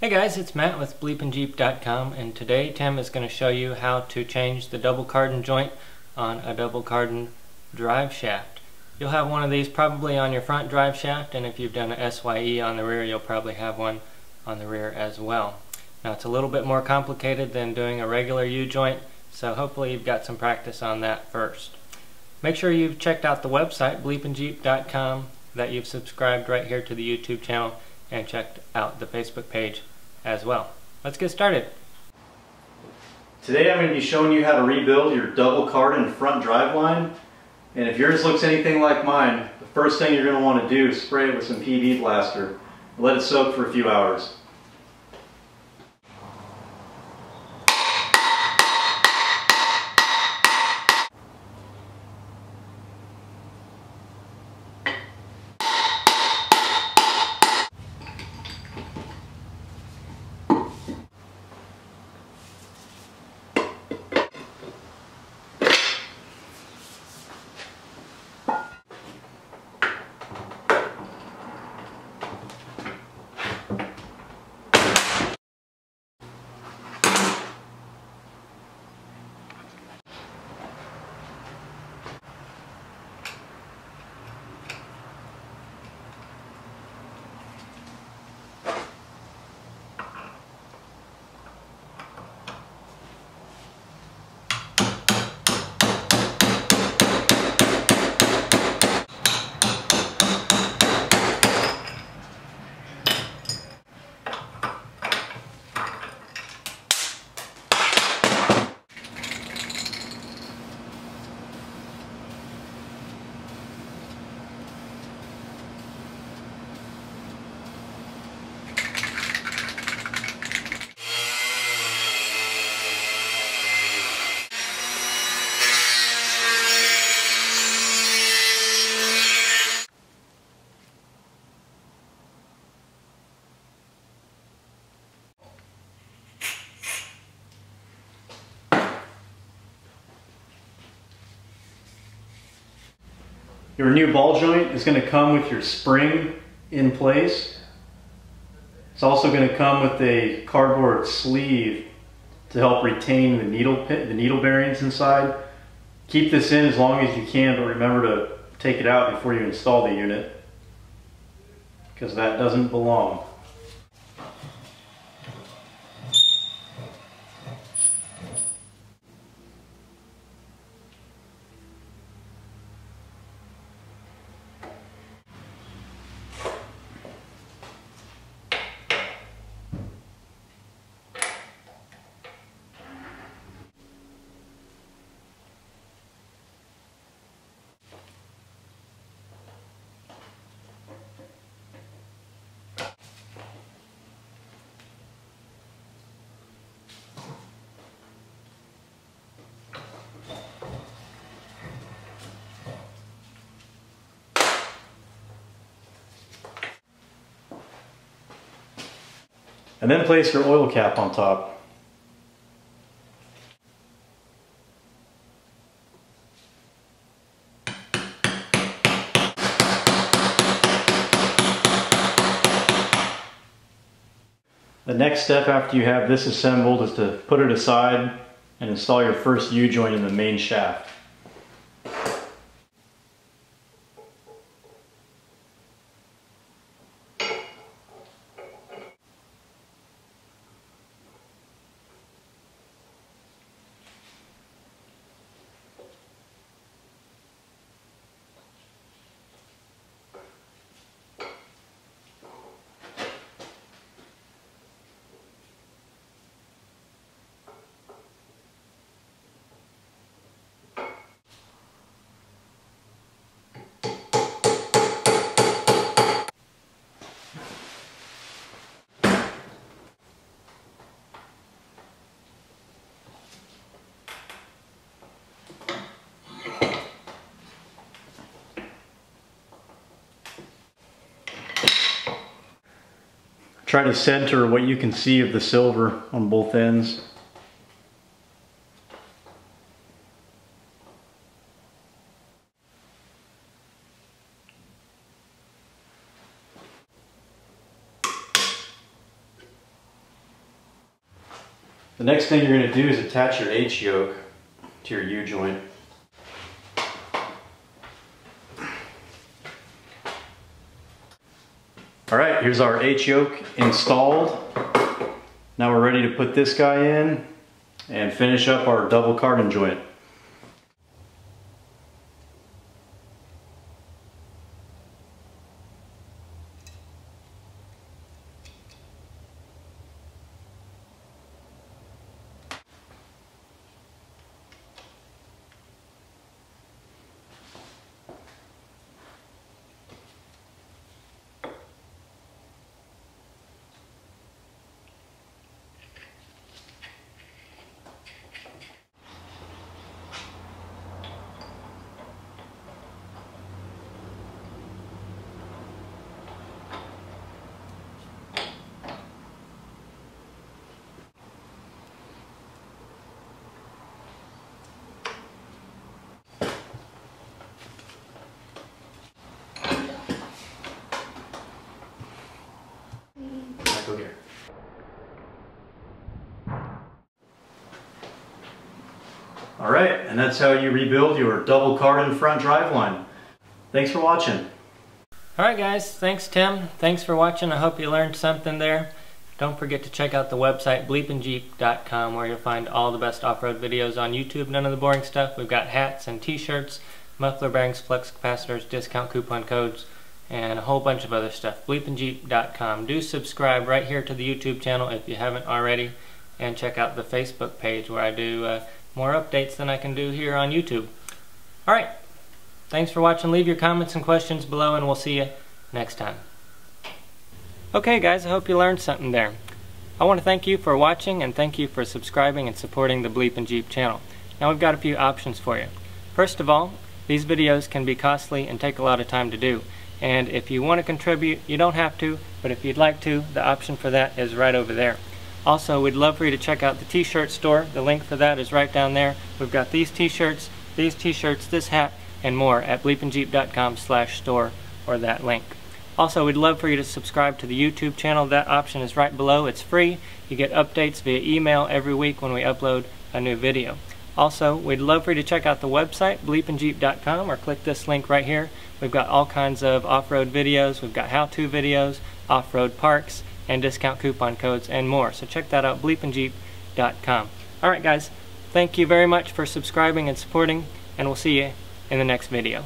Hey guys, it's Matt with bleepinjeep.com and today Tim is going to show you how to change the double cardan joint on a double cardan drive shaft. You'll have one of these probably on your front drive shaft and if you've done a SYE on the rear you'll probably have one on the rear as well. Now it's a little bit more complicated than doing a regular U-joint so hopefully you've got some practice on that first. Make sure you've checked out the website bleepinjeep.com that you've subscribed right here to the YouTube channel and checked out the Facebook page as well. Let's get started. Today I'm going to be showing you how to rebuild your double cardan front drive line. And if yours looks anything like mine, the first thing you're going to want to do is spray it with some PB Blaster. Let it soak for a few hours. Your new ball joint is going to come with your spring in place. It's also going to come with a cardboard sleeve to help retain the needle pin, the needle bearings inside. Keep this in as long as you can, but remember to take it out before you install the unit because that doesn't belong. And then place your oil cap on top. The next step after you have this assembled is to put it aside and install your first U-joint in the main shaft. Try to center what you can see of the silver on both ends. The next thing you're going to do is attach your H yoke to your U joint. All right, here's our H yoke installed. Now we're ready to put this guy in and finish up our double cardan joint. Go here. All right, and that's how you rebuild your double cardan front driveline. Thanks for watching. Alright guys, thanks Tim. Thanks for watching. I hope you learned something there. Don't forget to check out the website bleepinjeep.com where you'll find all the best off-road videos on YouTube. None of the boring stuff. We've got hats and t-shirts, muffler bearings, flux capacitors, discount coupon codes, and a whole bunch of other stuff. bleepinjeep.com. Do subscribe right here to the YouTube channel if you haven't already, and check out the Facebook page where I do uh, more updates than I can do here on YouTube. Alright, thanks for watching. Leave your comments and questions below, and we'll see you next time. Okay guys, I hope you learned something there. I want to thank you for watching and thank you for subscribing and supporting the BleepinJeep channel. Now we've got a few options for you. First of all, these videos can be costly and take a lot of time to do. And if you want to contribute, you don't have to, but if you'd like to, the option for that is right over there. Also, we'd love for you to check out the t-shirt store. The link for that is right down there. We've got these t-shirts, these t-shirts, this hat, and more at bleepinjeep.com slash store or that link. Also, we'd love for you to subscribe to the YouTube channel. That option is right below. It's free. You get updates via email every week when we upload a new video. Also, we'd love for you to check out the website, bleepinjeep.com, or click this link right here. We've got all kinds of off-road videos. We've got how-to videos, off-road parks, and discount coupon codes, and more. So check that out, bleepinjeep.com. All right, guys. Thank you very much for subscribing and supporting, and we'll see you in the next video.